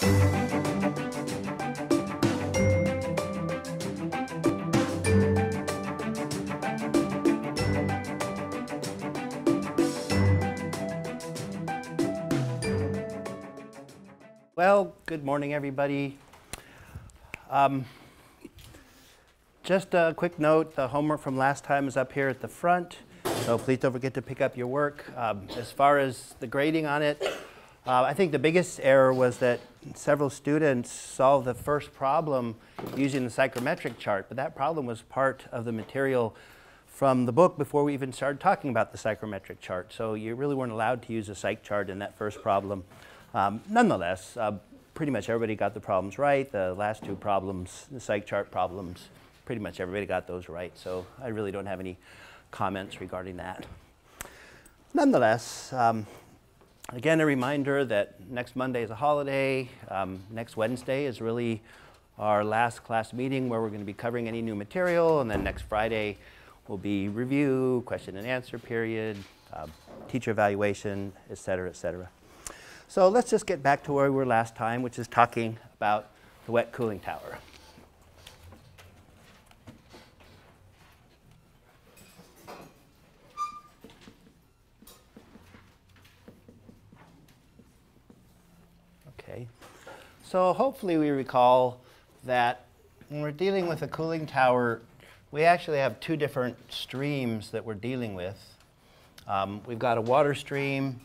Well, good morning, everybody. Um, just a quick note, the homework from last time is up here at the front, so please don't forget to pick up your work. Um, as far as the grading on it, uh, I think the biggest error was that several students solved the first problem using the psychrometric chart, but that problem was part of the material from the book before we even started talking about the psychrometric chart. So you really weren't allowed to use a psych chart in that first problem. Um, nonetheless, uh, pretty much everybody got the problems right. The last two problems, the psych chart problems, pretty much everybody got those right. So I really don't have any comments regarding that. Nonetheless, um, again, a reminder that next Monday is a holiday. Um, next Wednesday is really our last class meeting where we're going to be covering any new material. And then next Friday will be review, question and answer period, uh, teacher evaluation, et cetera, et cetera. So let's just get back to where we were last time, which is talking about the wet cooling tower. Okay, so hopefully we recall that when we're dealing with a cooling tower, we actually have two different streams that we're dealing with. Um, we've got a water stream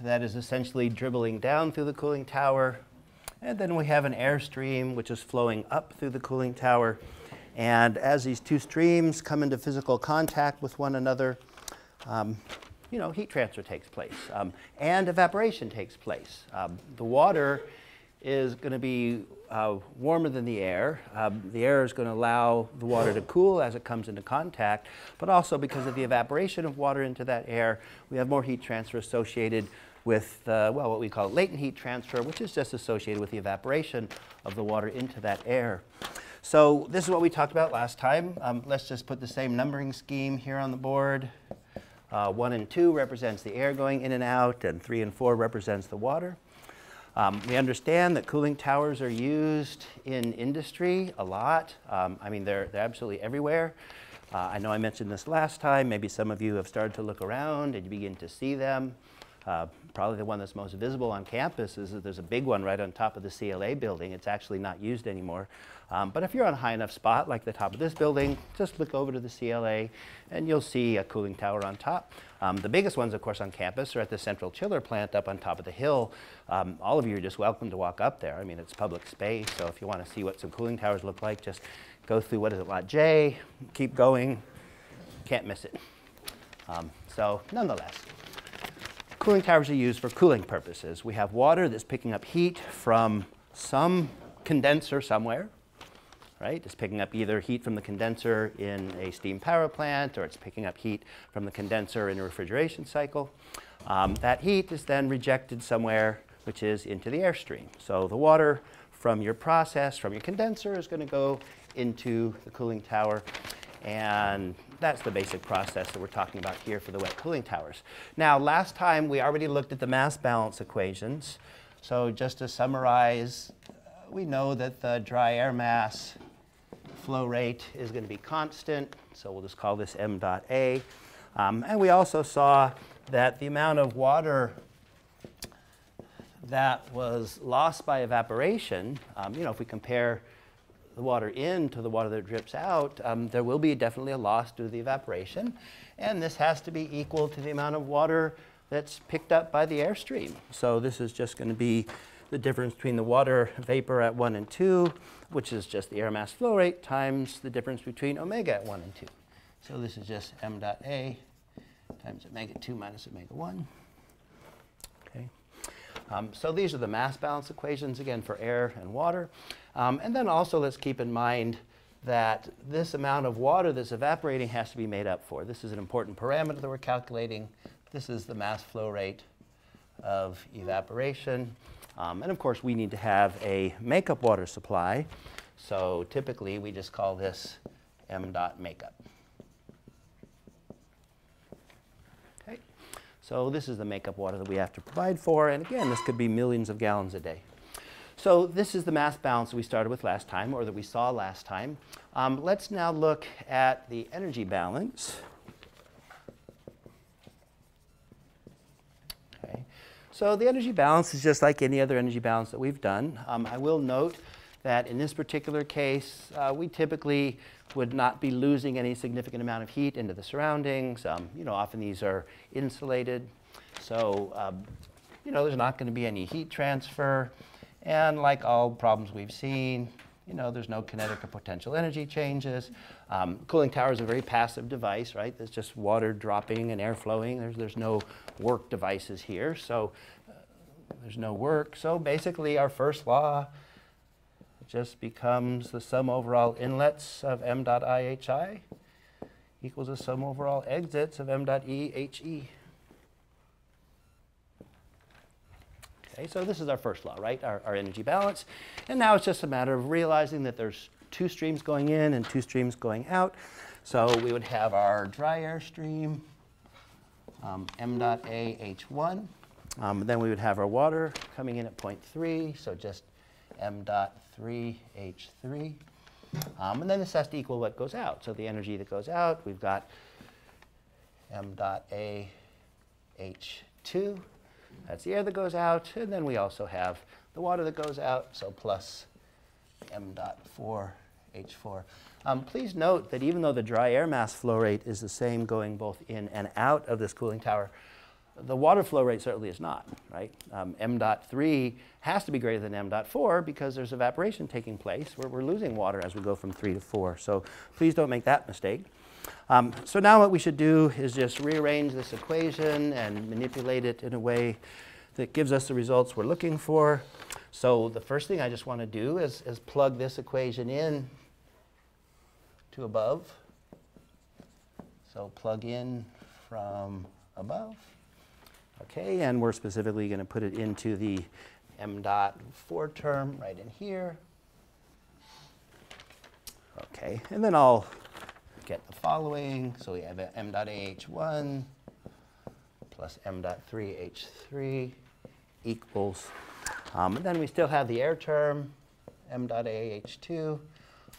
that is essentially dribbling down through the cooling tower. And then we have an airstream which is flowing up through the cooling tower. And as these two streams come into physical contact with one another, um, you know, heat transfer takes place um, and evaporation takes place. Um, the water is going to be uh, warmer than the air. Um, the air is going to allow the water to cool as it comes into contact, but also because of the evaporation of water into that air, we have more heat transfer associated with, uh, well, what we call latent heat transfer, which is just associated with the evaporation of the water into that air. So this is what we talked about last time. Um, let's just put the same numbering scheme here on the board. Uh, one and two represents the air going in and out, and three and four represents the water. Um, we understand that cooling towers are used in industry a lot. Um, I mean, they're, they're absolutely everywhere. Uh, I know I mentioned this last time. Maybe some of you have started to look around and you begin to see them. Uh, probably the one that's most visible on campus is that there's a big one right on top of the CLA building. It's actually not used anymore. Um, but if you're on a high enough spot, like the top of this building, just look over to the CLA and you'll see a cooling tower on top. Um, the biggest ones, of course, on campus are at the central chiller plant up on top of the hill. Um, all of you are just welcome to walk up there. I mean, it's public space, so if you want to see what some cooling towers look like, just go through, what is it, Lot J, keep going, can't miss it. Um, so nonetheless, Cooling towers are used for cooling purposes. We have water that's picking up heat from some condenser somewhere, right? It's picking up either heat from the condenser in a steam power plant or it's picking up heat from the condenser in a refrigeration cycle. Um, that heat is then rejected somewhere, which is into the airstream. So the water from your process, from your condenser, is going to go into the cooling tower. And that's the basic process that we're talking about here for the wet cooling towers. Now, last time we already looked at the mass balance equations. So just to summarize, uh, we know that the dry air mass flow rate is going to be constant. So we'll just call this m dot A. Um, and we also saw that the amount of water that was lost by evaporation, um, you know, if we compare the water in to the water that drips out, um, there will be definitely a loss due to the evaporation. And this has to be equal to the amount of water that's picked up by the airstream. So this is just going to be the difference between the water vapor at 1 and 2, which is just the air mass flow rate, times the difference between omega at 1 and 2. So this is just m dot A times omega 2 minus omega 1. Okay. Um, so these are the mass balance equations, again, for air and water. Um, and then also let's keep in mind that this amount of water that's evaporating has to be made up for. This is an important parameter that we're calculating. This is the mass flow rate of evaporation. Um, and of course, we need to have a makeup water supply. So typically, we just call this m dot makeup. Okay. So this is the makeup water that we have to provide for. And again, this could be millions of gallons a day. So this is the mass balance we started with last time, or that we saw last time. Um, let's now look at the energy balance. Okay. So the energy balance is just like any other energy balance that we've done. Um, I will note that in this particular case, uh, we typically would not be losing any significant amount of heat into the surroundings. Um, you know, often these are insulated, so um, you know, there's not going to be any heat transfer. And like all problems we've seen, you know, there's no kinetic or potential energy changes. Um, cooling tower is a very passive device, right? There's just water dropping and air flowing. There's, there's no work devices here, so uh, there's no work. So basically, our first law just becomes the sum over all inlets of m dot ihi equals the sum over all exits of m dot ehe. Okay, so this is our first law, right? Our, our energy balance. And now it's just a matter of realizing that there's two streams going in and two streams going out. So we would have our dry air stream, um, m dot a h1. Um, then we would have our water coming in at point 0.3, so just m dot 3H3. Um, and then this has to equal what goes out. So the energy that goes out, we've got m dot A H2. That's the air that goes out. And then we also have the water that goes out, so plus m dot 4 H4. Um, please note that even though the dry air mass flow rate is the same going both in and out of this cooling tower, the water flow rate certainly is not, right? Um, m dot 3 has to be greater than m dot 4 because there's evaporation taking place where we're losing water as we go from 3 to 4. So please don't make that mistake. Um, so now what we should do is just rearrange this equation and manipulate it in a way that gives us the results we're looking for. So the first thing I just want to do is, is plug this equation in to above. So plug in from above. Okay, and we're specifically going to put it into the m dot 4 term right in here. Okay, and then I'll get the following. So we have m dot ah1 plus m dot 3h3 equals, um, and then we still have the air term, m dot ah2,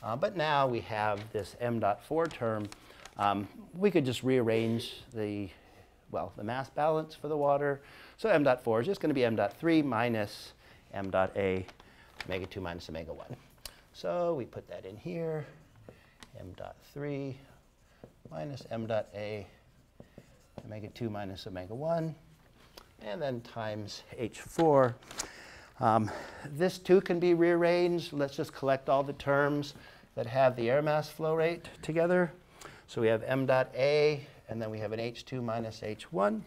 uh, but now we have this m dot 4 term. Um, we could just rearrange the well, the mass balance for the water. So m dot 4 is just going to be m dot 3 minus m dot a, omega 2 minus omega 1. So we put that in here, m dot 3 minus m dot a, omega 2 minus omega 1, and then times h4. Um, this too can be rearranged. Let's just collect all the terms that have the air mass flow rate together. So we have m dot a and then we have an H2 minus H1,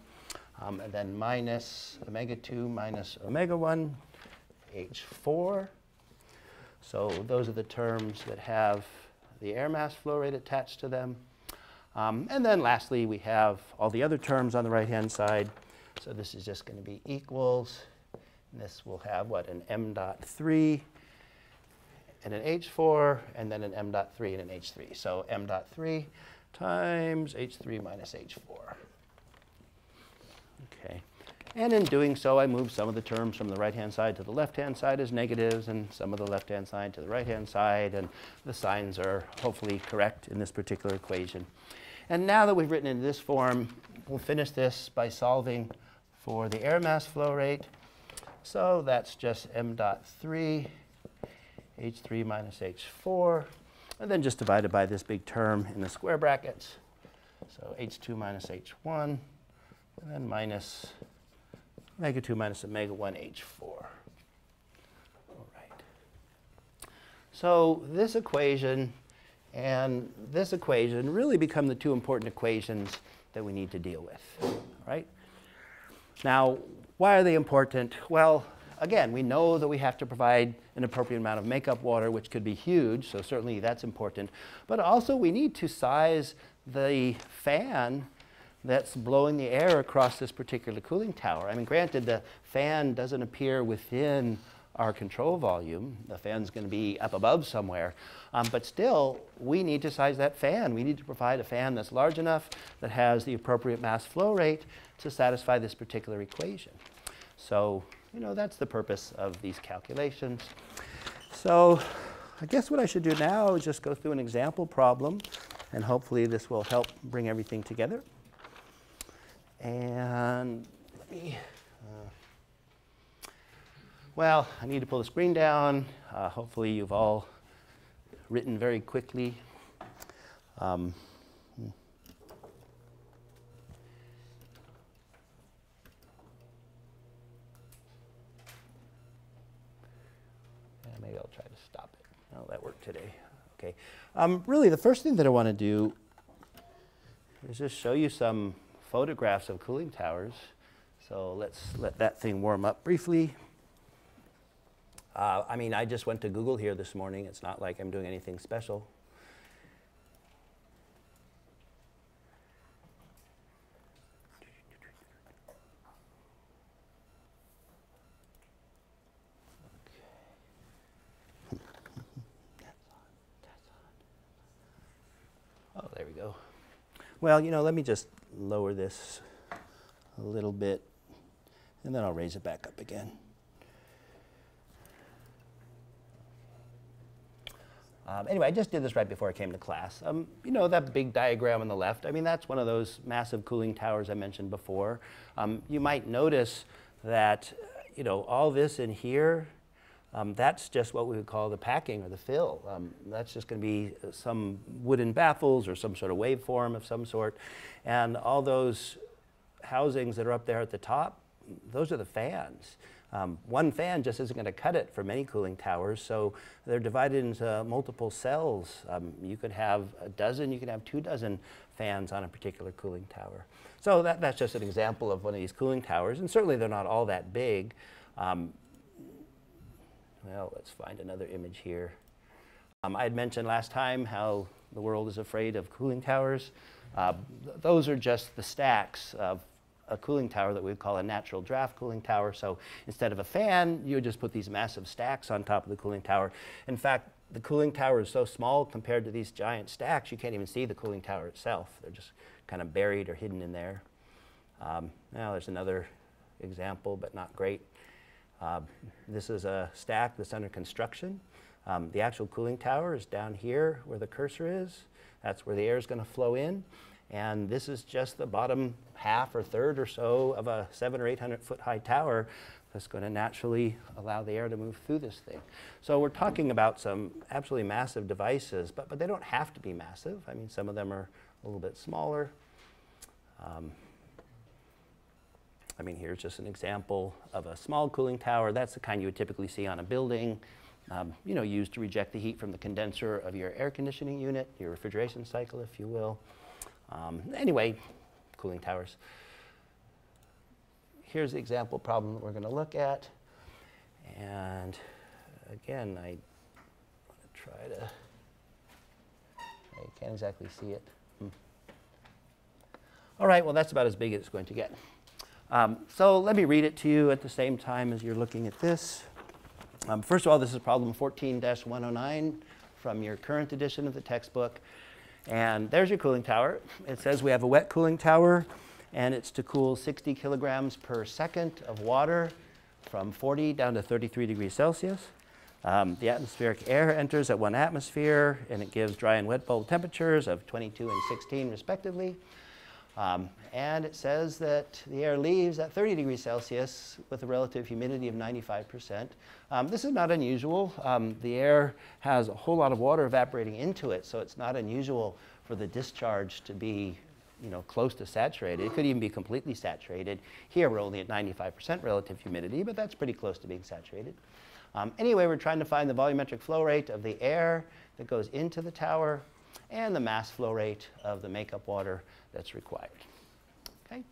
um, and then minus omega 2 minus omega 1, H4. So those are the terms that have the air mass flow rate attached to them. Um, and then lastly, we have all the other terms on the right-hand side. So this is just going to be equals. And this will have what, an m dot 3 and an H4, and then an m dot 3 and an H3. So m dot 3 times H3 minus H4. Okay. And in doing so, I move some of the terms from the right-hand side to the left-hand side as negatives and some of the left-hand side to the right-hand side. And the signs are hopefully correct in this particular equation. And now that we've written in this form, we'll finish this by solving for the air mass flow rate. So that's just m dot 3, h3 minus h4 and then just divided by this big term in the square brackets. So h2 minus h1, and then minus omega 2 minus omega 1 h4. All right. So this equation and this equation really become the two important equations that we need to deal with, right? Now, why are they important? Well, again, we know that we have to provide an appropriate amount of makeup water, which could be huge, so certainly that's important. But also we need to size the fan that's blowing the air across this particular cooling tower. I mean, granted, the fan doesn't appear within our control volume. The fan's going to be up above somewhere. Um, but still, we need to size that fan. We need to provide a fan that's large enough, that has the appropriate mass flow rate to satisfy this particular equation. So, you know, that's the purpose of these calculations. So I guess what I should do now is just go through an example problem, and hopefully this will help bring everything together. And let me, uh, well, I need to pull the screen down. Uh, hopefully you've all written very quickly. Um, hmm. maybe I'll try to stop it. Oh, that worked today. Okay. Um, really, the first thing that I want to do is just show you some photographs of cooling towers. So let's let that thing warm up briefly. Uh, I mean, I just went to Google here this morning. It's not like I'm doing anything special. Oh, there we go. Well, you know, let me just lower this a little bit, and then I'll raise it back up again. Um, anyway, I just did this right before I came to class. Um, you know, that big diagram on the left, I mean, that's one of those massive cooling towers I mentioned before. Um, you might notice that, you know, all this in here, um, that's just what we would call the packing or the fill. Um, that's just going to be some wooden baffles or some sort of waveform of some sort. And all those housings that are up there at the top, those are the fans. Um, one fan just isn't going to cut it for many cooling towers, so they're divided into multiple cells. Um, you could have a dozen, you could have two dozen fans on a particular cooling tower. So that, that's just an example of one of these cooling towers, and certainly they're not all that big. Um, well, let's find another image here. Um, I had mentioned last time how the world is afraid of cooling towers. Uh, th those are just the stacks of a cooling tower that we would call a natural draft cooling tower. So instead of a fan, you would just put these massive stacks on top of the cooling tower. In fact, the cooling tower is so small compared to these giant stacks, you can't even see the cooling tower itself. They're just kind of buried or hidden in there. Um, now there's another example, but not great. Uh, this is a stack that's under construction. Um, the actual cooling tower is down here where the cursor is. That's where the air is going to flow in. And this is just the bottom half or third or so of a seven or 800 foot high tower that's going to naturally allow the air to move through this thing. So we're talking about some absolutely massive devices, but, but they don't have to be massive. I mean, some of them are a little bit smaller. Um, I mean, here's just an example of a small cooling tower. That's the kind you would typically see on a building, um, you know, used to reject the heat from the condenser of your air conditioning unit, your refrigeration cycle, if you will. Um, anyway, cooling towers. Here's the example problem that we're going to look at. And again, I want to try to, I can't exactly see it. Hmm. All right, well, that's about as big as it's going to get. Um, so let me read it to you at the same time as you're looking at this. Um, first of all, this is problem 14-109 from your current edition of the textbook. And there's your cooling tower. It says we have a wet cooling tower, and it's to cool 60 kilograms per second of water from 40 down to 33 degrees Celsius. Um, the atmospheric air enters at one atmosphere, and it gives dry and wet bulb temperatures of 22 and 16 respectively. Um, and it says that the air leaves at 30 degrees Celsius with a relative humidity of 95%. Um, this is not unusual. Um, the air has a whole lot of water evaporating into it, so it's not unusual for the discharge to be you know, close to saturated. It could even be completely saturated. Here we're only at 95% relative humidity, but that's pretty close to being saturated. Um, anyway, we're trying to find the volumetric flow rate of the air that goes into the tower and the mass flow rate of the makeup water that's required. Okay?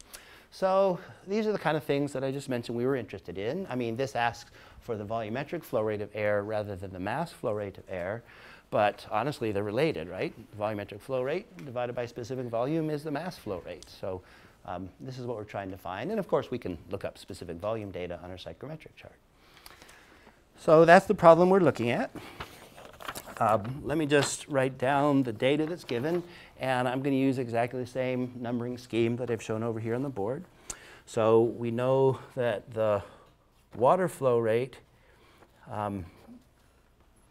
So these are the kind of things that I just mentioned we were interested in. I mean, this asks for the volumetric flow rate of air rather than the mass flow rate of air. But honestly, they're related, right? Volumetric flow rate divided by specific volume is the mass flow rate. So um, this is what we're trying to find. And of course, we can look up specific volume data on our psychrometric chart. So that's the problem we're looking at. Um, let me just write down the data that's given, and I'm going to use exactly the same numbering scheme that I've shown over here on the board. So we know that the water flow rate um,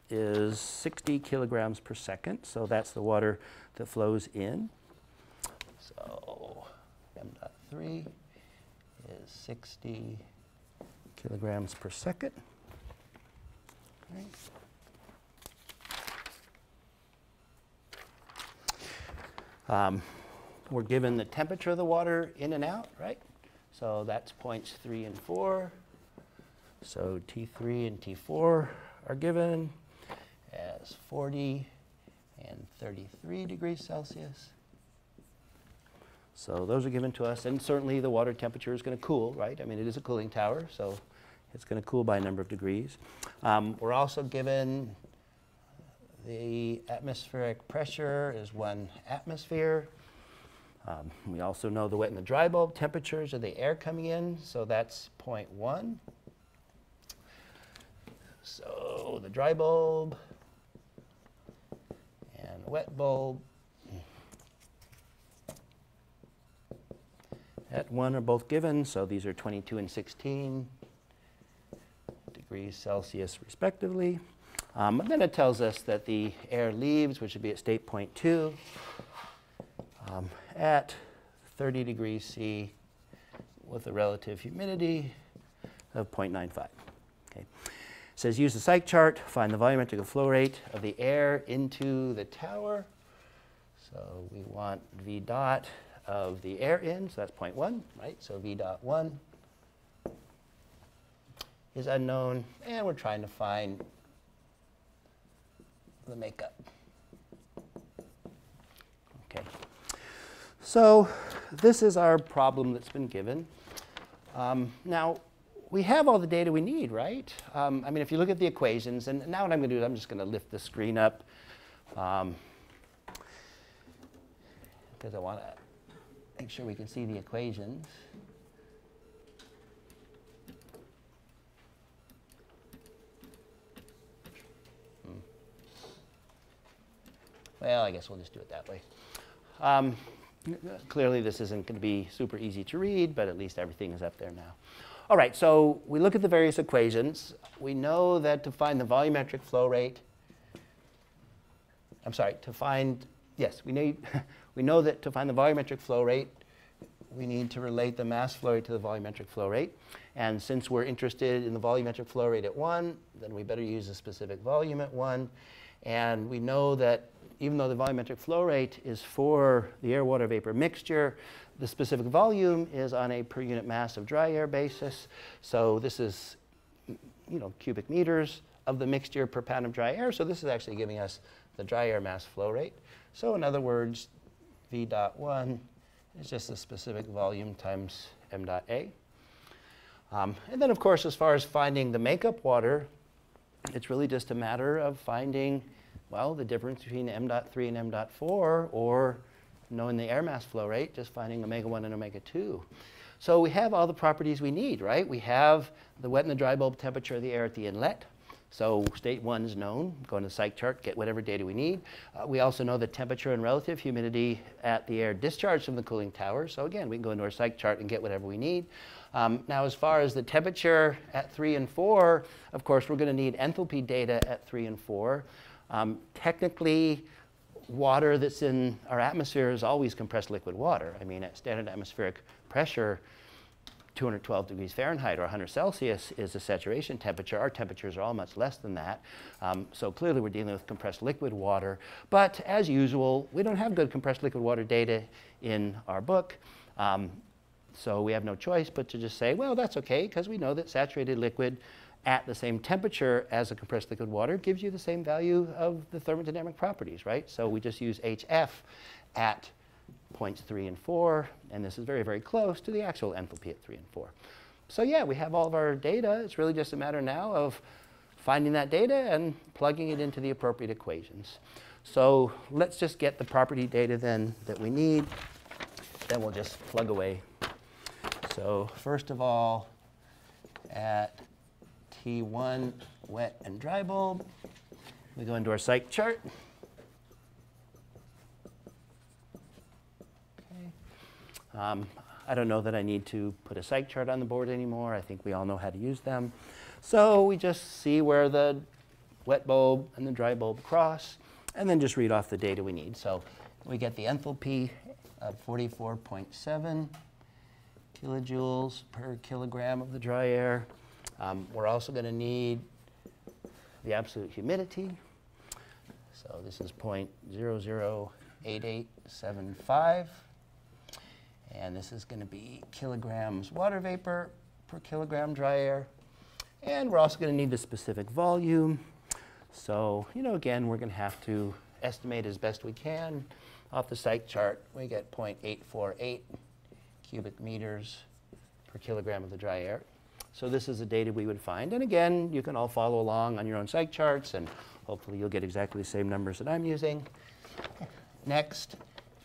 is 60 kilograms per second, so that's the water that flows in. So m dot 3 is 60 kilograms per second. Right. Um, we're given the temperature of the water in and out, right? So that's points 3 and 4. So T3 and T4 are given as 40 and 33 degrees Celsius. So those are given to us, and certainly the water temperature is going to cool, right? I mean, it is a cooling tower, so it's going to cool by a number of degrees. Um, we're also given the atmospheric pressure is one atmosphere. Um, we also know the wet and the dry bulb temperatures of the air coming in, so that's 0.1. So the dry bulb and wet bulb at 1 are both given, so these are 22 and 16 degrees Celsius respectively. Um, then it tells us that the air leaves, which would be at state point 2, um, at 30 degrees C with a relative humidity of 0.95. Okay. It says use the psych chart, find the volumetric flow rate of the air into the tower. So we want V dot of the air in, so that's 0.1, right? So V dot 1 is unknown, and we're trying to find the makeup. Okay. So this is our problem that's been given. Um, now, we have all the data we need, right? Um, I mean, if you look at the equations, and now what I'm going to do is I'm just going to lift the screen up because um, I want to make sure we can see the equations. Well, I guess we'll just do it that way. Um, clearly, this isn't going to be super easy to read, but at least everything is up there now. All right, so we look at the various equations. We know that to find the volumetric flow rate, I'm sorry, to find, yes, we need, We know that to find the volumetric flow rate, we need to relate the mass flow rate to the volumetric flow rate. And since we're interested in the volumetric flow rate at 1, then we better use a specific volume at 1. And we know that even though the volumetric flow rate is for the air-water vapor mixture, the specific volume is on a per unit mass of dry air basis. So this is you know, cubic meters of the mixture per pound of dry air. So this is actually giving us the dry air mass flow rate. So in other words, V dot 1 is just the specific volume times M dot A. Um, and then, of course, as far as finding the makeup water, it's really just a matter of finding, well, the difference between M dot 3 and M dot 4, or knowing the air mass flow rate, just finding omega 1 and omega 2. So we have all the properties we need, right? We have the wet and the dry bulb temperature of the air at the inlet. So state one is known. Go into the psych chart, get whatever data we need. Uh, we also know the temperature and relative humidity at the air discharged from the cooling tower. So again, we can go into our psych chart and get whatever we need. Um, now, as far as the temperature at 3 and 4, of course, we're going to need enthalpy data at 3 and 4. Um, technically, water that's in our atmosphere is always compressed liquid water. I mean, at standard atmospheric pressure, 212 degrees Fahrenheit or 100 Celsius is the saturation temperature. Our temperatures are all much less than that. Um, so clearly we're dealing with compressed liquid water. But as usual, we don't have good compressed liquid water data in our book. Um, so we have no choice but to just say, well, that's okay, because we know that saturated liquid at the same temperature as a compressed liquid water gives you the same value of the thermodynamic properties, right? So we just use HF at points 3 and 4, and this is very, very close to the actual enthalpy at 3 and 4. So yeah, we have all of our data. It's really just a matter now of finding that data and plugging it into the appropriate equations. So let's just get the property data then that we need. Then we'll just plug away. So first of all, at T1 wet and dry bulb. We go into our psych chart. Okay. Um, I don't know that I need to put a psych chart on the board anymore. I think we all know how to use them. So we just see where the wet bulb and the dry bulb cross, and then just read off the data we need. So we get the enthalpy of 44.7 kilojoules per kilogram of the dry air. Um, we're also going to need the absolute humidity. So this is 0.008875. And this is going to be kilograms water vapor per kilogram dry air. And we're also going to need the specific volume. So, you know, again, we're going to have to estimate as best we can. Off the psych chart, we get 0.848 cubic meters per kilogram of the dry air. So this is the data we would find. And again, you can all follow along on your own psych charts, and hopefully you'll get exactly the same numbers that I'm using. Next,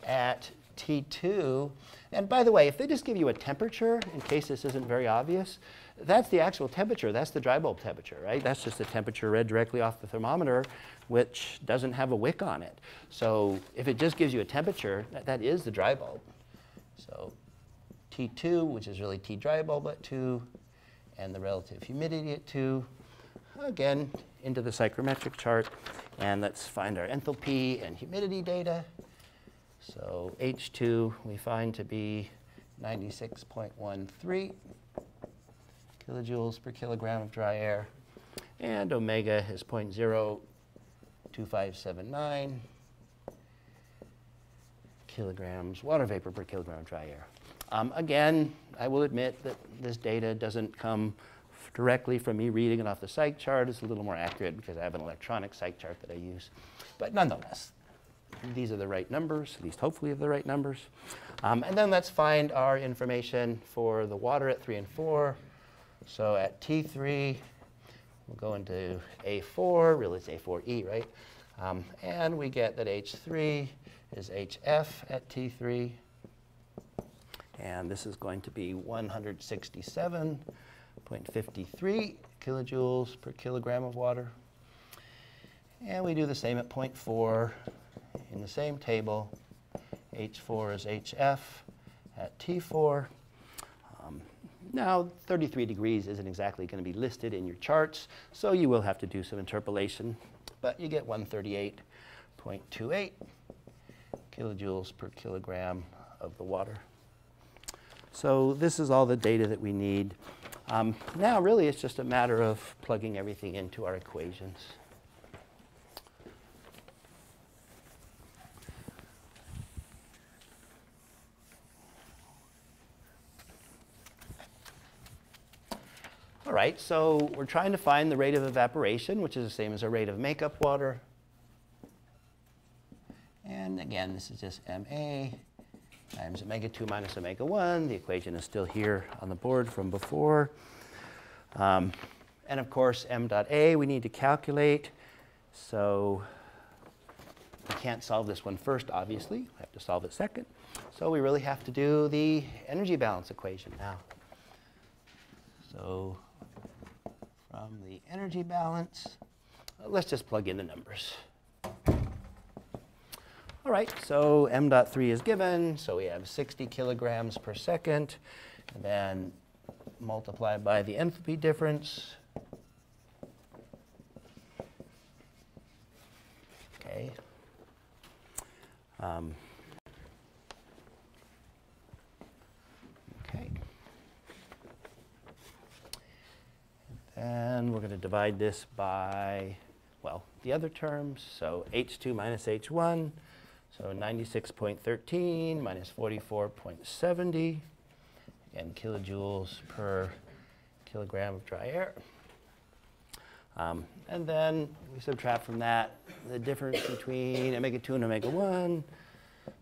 at T2, and by the way, if they just give you a temperature, in case this isn't very obvious, that's the actual temperature. That's the dry bulb temperature, right? That's just the temperature read directly off the thermometer, which doesn't have a wick on it. So if it just gives you a temperature, that, that is the dry bulb. So T2, which is really T dry bulb at 2, and the relative humidity at 2. Again, into the psychrometric chart, and let's find our enthalpy and humidity data. So H2 we find to be 96.13 kilojoules per kilogram of dry air, and omega is 0.02579 kilograms water vapor per kilogram of dry air. Um, again, I will admit that this data doesn't come directly from me reading it off the psych chart. It's a little more accurate because I have an electronic psych chart that I use. But nonetheless, these are the right numbers, at least hopefully the right numbers. Um, and then let's find our information for the water at 3 and 4. So at T3, we'll go into A4, really it's A4E, right? Um, and we get that H3 is HF at T3. And this is going to be 167.53 kilojoules per kilogram of water. And we do the same at 0.4 in the same table. H4 is HF at T4. Um, now, 33 degrees isn't exactly going to be listed in your charts, so you will have to do some interpolation, but you get 138.28 kilojoules per kilogram of the water. So this is all the data that we need. Um, now really it's just a matter of plugging everything into our equations. All right, so we're trying to find the rate of evaporation, which is the same as our rate of makeup water. And again, this is just MA times omega 2 minus omega 1. The equation is still here on the board from before. Um, and of course, m dot a we need to calculate. So we can't solve this one first, obviously. We have to solve it second. So we really have to do the energy balance equation now. So from the energy balance, let's just plug in the numbers. All right, so m dot 3 is given, so we have 60 kilograms per second, and then multiplied by the enthalpy difference. Okay. Um, okay. And we're going to divide this by, well, the other terms. So H2 minus H1 so 96.13 minus 44.70, again, kilojoules per kilogram of dry air. Um, and then we subtract from that the difference between omega 2 and omega 1, so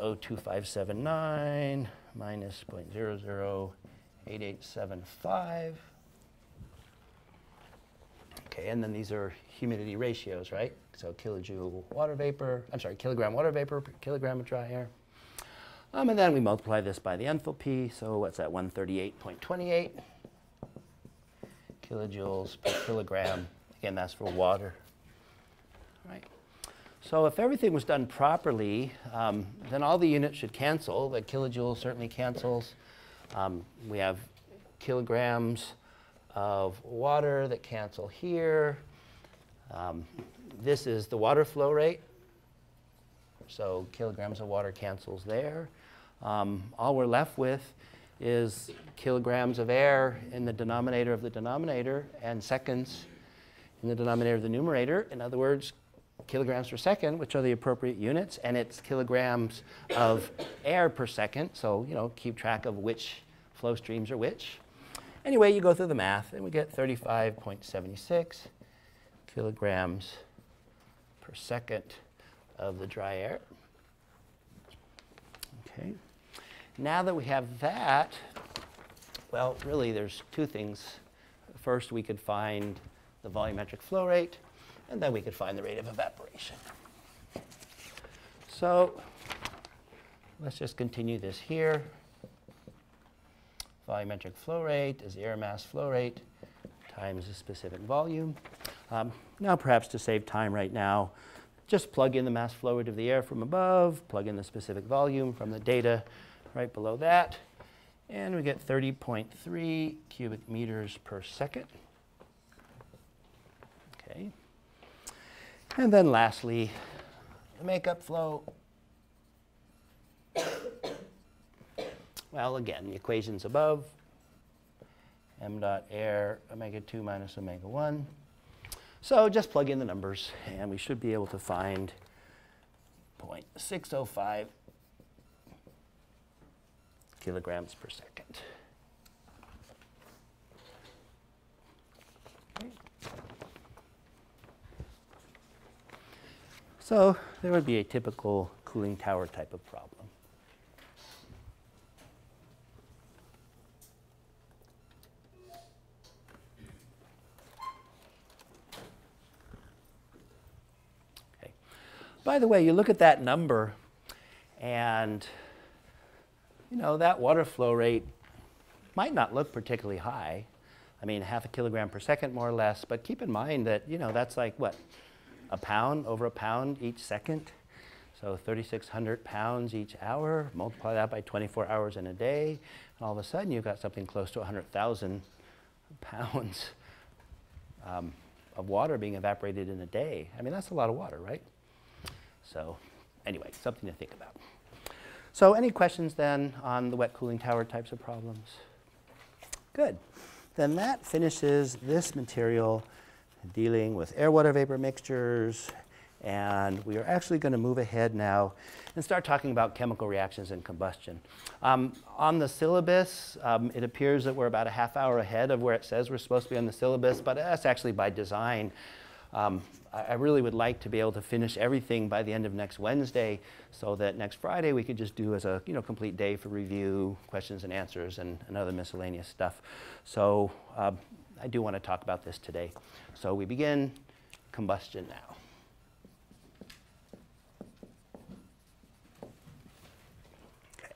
0.02579 minus 0.008875. Okay, and then these are humidity ratios, right? So kilojoule water vapor, I'm sorry, kilogram water vapor per kilogram of dry air. Um, and then we multiply this by the enthalpy, so what's that, 138.28 kilojoules per kilogram. Again, that's for water. Right. So if everything was done properly, um, then all the units should cancel. The kilojoule certainly cancels. Um, we have kilograms of water that cancel here. Um, this is the water flow rate. So kilograms of water cancels there. Um, all we're left with is kilograms of air in the denominator of the denominator and seconds in the denominator of the numerator. In other words, kilograms per second, which are the appropriate units, and it's kilograms of air per second. So, you know, keep track of which flow streams are which. Anyway, you go through the math, and we get 35.76 kilograms per second of the dry air. Okay. Now that we have that, well, really there's two things. First, we could find the volumetric flow rate, and then we could find the rate of evaporation. So let's just continue this here. Volumetric flow rate is the air mass flow rate times the specific volume. Um, now perhaps to save time right now, just plug in the mass flow rate of the air from above, plug in the specific volume from the data right below that, and we get 30.3 cubic meters per second. Okay. And then lastly, the makeup flow. well, again, the equations above, m dot air omega 2 minus omega 1. So just plug in the numbers, and we should be able to find 0.605 kilograms per second. So there would be a typical cooling tower type of problem. Okay. By the way, you look at that number and you know, that water flow rate might not look particularly high. I mean, half a kilogram per second, more or less. But keep in mind that, you know, that's like what? A pound, over a pound each second. So 3,600 pounds each hour. Multiply that by 24 hours in a day. And all of a sudden, you've got something close to 100,000 pounds um, of water being evaporated in a day. I mean, that's a lot of water, right? So, anyway, something to think about. So any questions then on the wet cooling tower types of problems? Good. Then that finishes this material dealing with air-water vapor mixtures. And we are actually going to move ahead now and start talking about chemical reactions and combustion. Um, on the syllabus, um, it appears that we're about a half hour ahead of where it says we're supposed to be on the syllabus, but that's actually by design. Um, I, I, really would like to be able to finish everything by the end of next Wednesday so that next Friday we could just do as a you know, complete day for review, questions and answers, and, and other miscellaneous stuff. So uh, I do want to talk about this today. So we begin combustion now. Okay.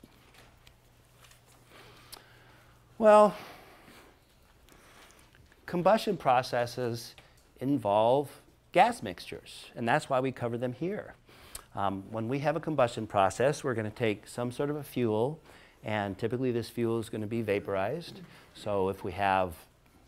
Well, combustion processes involve gas mixtures, and that's why we cover them here. Um, when we have a combustion process, we're going to take some sort of a fuel, and typically this fuel is going to be vaporized. So if we have,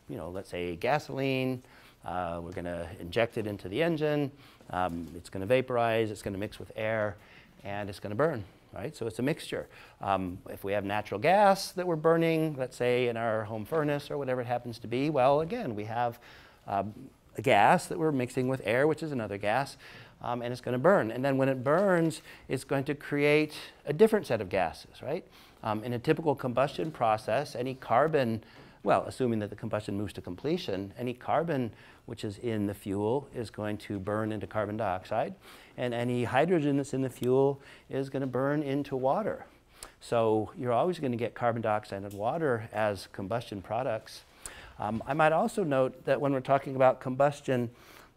you know, let's say gasoline, uh, we're going to inject it into the engine. Um, it's going to vaporize, it's going to mix with air, and it's going to burn. Right? So it's a mixture. Um, if we have natural gas that we're burning, let's say in our home furnace or whatever it happens to be, well, again, we have um, a gas that we're mixing with air, which is another gas, um, and it's going to burn. And then when it burns, it's going to create a different set of gases, right? Um, in a typical combustion process, any carbon, well, assuming that the combustion moves to completion, any carbon which is in the fuel is going to burn into carbon dioxide, and any hydrogen that's in the fuel is going to burn into water. So you're always going to get carbon dioxide and water as combustion products. Um, I might also note that when we're talking about combustion,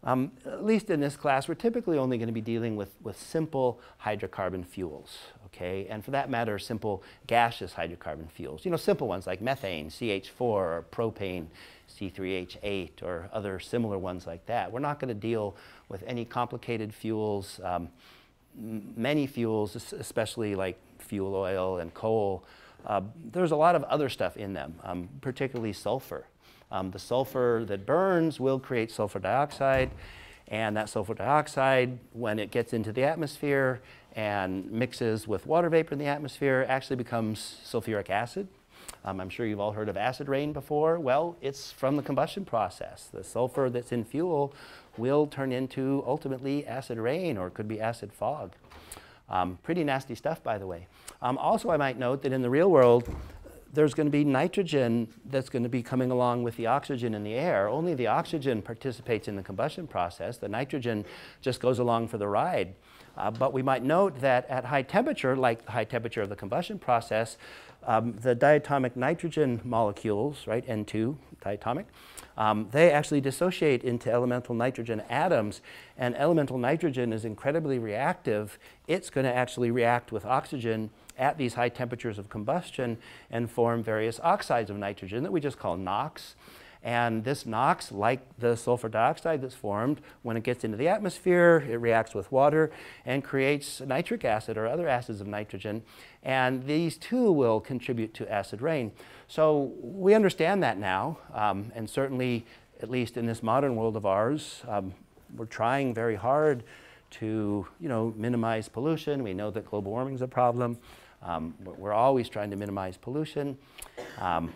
um, at least in this class, we're typically only going to be dealing with, with simple hydrocarbon fuels. okay? And for that matter, simple gaseous hydrocarbon fuels. You know, simple ones like methane, CH4, or propane, C3H8, or other similar ones like that. We're not going to deal with any complicated fuels. Um, many fuels, especially like fuel oil and coal, uh, there's a lot of other stuff in them, um, particularly sulfur. Um, the sulfur that burns will create sulfur dioxide, and that sulfur dioxide, when it gets into the atmosphere and mixes with water vapor in the atmosphere, actually becomes sulfuric acid. Um, I'm sure you've all heard of acid rain before. Well, it's from the combustion process. The sulfur that's in fuel will turn into ultimately acid rain or it could be acid fog. Um, pretty nasty stuff, by the way. Um, also, I might note that in the real world, there's going to be nitrogen that's going to be coming along with the oxygen in the air. Only the oxygen participates in the combustion process. The nitrogen just goes along for the ride. Uh, but we might note that at high temperature, like the high temperature of the combustion process, um, the diatomic nitrogen molecules, right, N2, diatomic, um, they actually dissociate into elemental nitrogen atoms, and elemental nitrogen is incredibly reactive. It's going to actually react with oxygen at these high temperatures of combustion and form various oxides of nitrogen that we just call NOx. And this NOx, like the sulfur dioxide that's formed, when it gets into the atmosphere, it reacts with water and creates nitric acid or other acids of nitrogen. And these too will contribute to acid rain. So we understand that now, um, and certainly, at least in this modern world of ours, um, we're trying very hard to you know, minimize pollution. We know that global warming is a problem. Um, we're always trying to minimize pollution. Um,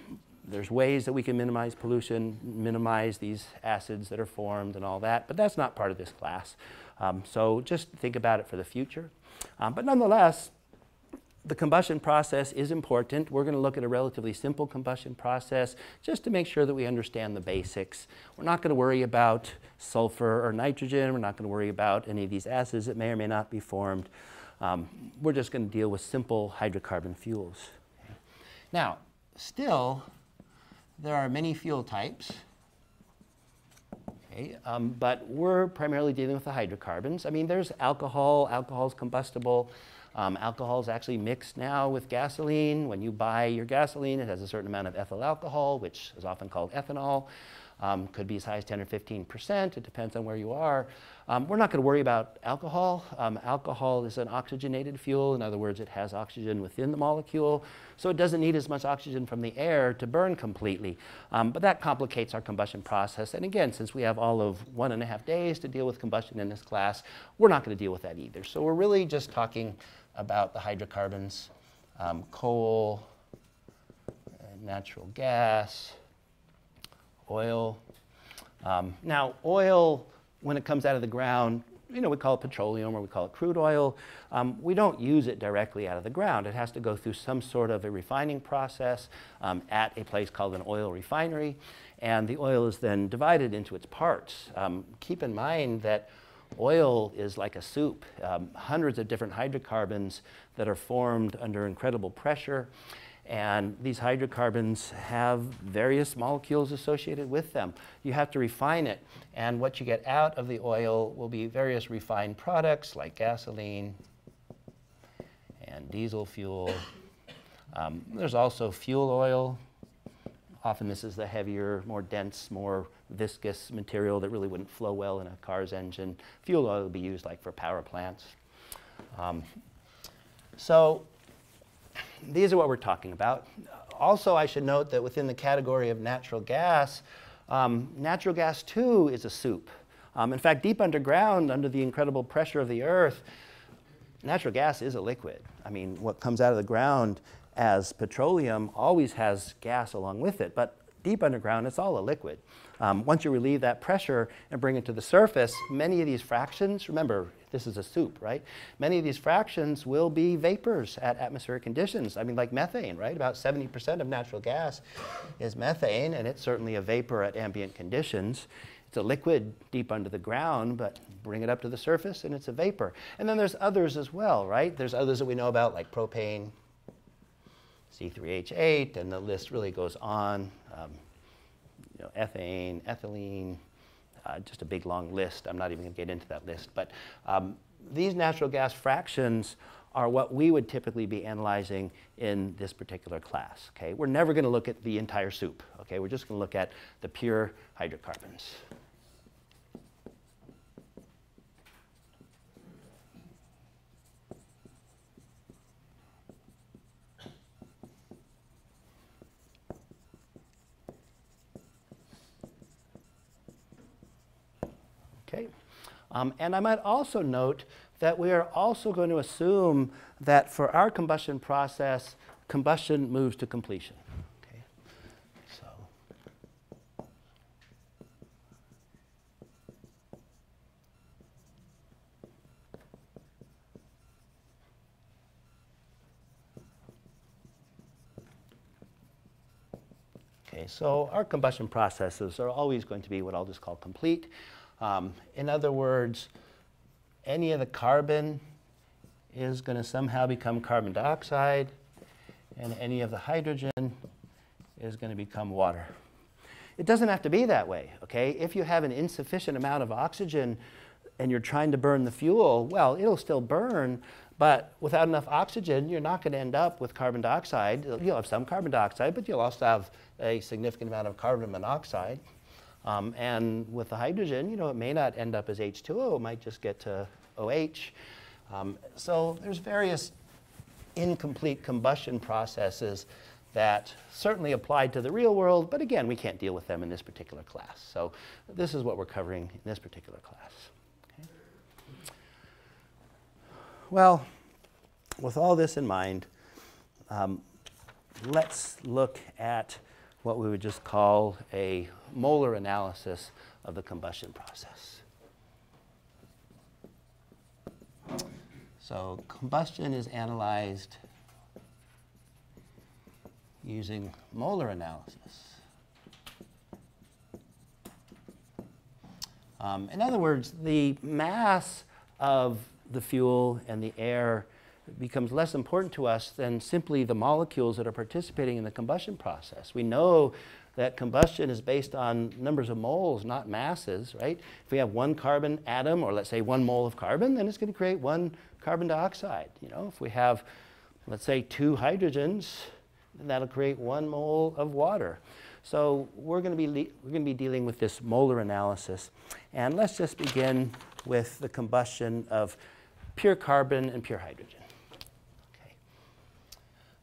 there's ways that we can minimize pollution, minimize these acids that are formed and all that, but that's not part of this class. Um, so just think about it for the future. Um, but nonetheless, the combustion process is important. We're going to look at a relatively simple combustion process just to make sure that we understand the basics. We're not going to worry about sulfur or nitrogen. We're not going to worry about any of these acids that may or may not be formed. Um, we're just going to deal with simple hydrocarbon fuels. Now, still, there are many fuel types. Okay, um, but we're primarily dealing with the hydrocarbons. I mean, there's alcohol. Alcohol is combustible. Um, alcohol is actually mixed now with gasoline. When you buy your gasoline, it has a certain amount of ethyl alcohol, which is often called ethanol. Um, could be as high as 10 or 15 percent. It depends on where you are. Um, we're not going to worry about alcohol. Um, alcohol is an oxygenated fuel. In other words, it has oxygen within the molecule, so it doesn't need as much oxygen from the air to burn completely. Um, but that complicates our combustion process. And again, since we have all of one and a half days to deal with combustion in this class, we're not going to deal with that either. So we're really just talking about the hydrocarbons, um, coal, natural gas, oil. Um, now, oil when it comes out of the ground, you know, we call it petroleum or we call it crude oil. Um, we don't use it directly out of the ground. It has to go through some sort of a refining process um, at a place called an oil refinery. And the oil is then divided into its parts. Um, keep in mind that oil is like a soup, um, hundreds of different hydrocarbons that are formed under incredible pressure. And these hydrocarbons have various molecules associated with them. You have to refine it. And what you get out of the oil will be various refined products like gasoline and diesel fuel. Um, there's also fuel oil. Often this is the heavier, more dense, more viscous material that really wouldn't flow well in a car's engine. Fuel oil will be used like for power plants. Um, so these are what we're talking about. Also, I should note that within the category of natural gas, um, natural gas too is a soup. Um, in fact, deep underground, under the incredible pressure of the earth, natural gas is a liquid. I mean, what comes out of the ground as petroleum always has gas along with it, but deep underground, it's all a liquid. Um, once you relieve that pressure and bring it to the surface, many of these fractions, remember, this is a soup, right? Many of these fractions will be vapors at atmospheric conditions. I mean, like methane, right? About 70% of natural gas is methane, and it's certainly a vapor at ambient conditions. It's a liquid deep under the ground, but bring it up to the surface and it's a vapor. And then there's others as well, right? There's others that we know about, like propane, C3H8, and the list really goes on. Um, you know, ethane, ethylene, uh, just a big long list. I'm not even going to get into that list. But um, these natural gas fractions are what we would typically be analyzing in this particular class. Okay? We're never going to look at the entire soup. Okay? We're just going to look at the pure hydrocarbons. Okay? Um, and I might also note that we are also going to assume that for our combustion process, combustion moves to completion. Okay? So. Okay, so our combustion processes are always going to be what I'll just call complete. Um, in other words, any of the carbon is going to somehow become carbon dioxide, and any of the hydrogen is going to become water. It doesn't have to be that way, okay? If you have an insufficient amount of oxygen and you're trying to burn the fuel, well, it'll still burn, but without enough oxygen, you're not going to end up with carbon dioxide. You'll have some carbon dioxide, but you'll also have a significant amount of carbon monoxide. Um, and with the hydrogen, you know, it may not end up as H2O, it might just get to OH. Um, so there's various incomplete combustion processes that certainly apply to the real world, but again, we can't deal with them in this particular class. So this is what we're covering in this particular class. Okay. Well, with all this in mind, um, let's look at what we would just call a molar analysis of the combustion process. So combustion is analyzed using molar analysis. Um, in other words, the mass of the fuel and the air becomes less important to us than simply the molecules that are participating in the combustion process. We know that combustion is based on numbers of moles, not masses, right? If we have one carbon atom, or let's say one mole of carbon, then it's going to create one carbon dioxide. You know, if we have, let's say, two hydrogens, then that'll create one mole of water. So we're going to be we're going to be dealing with this molar analysis, and let's just begin with the combustion of pure carbon and pure hydrogen.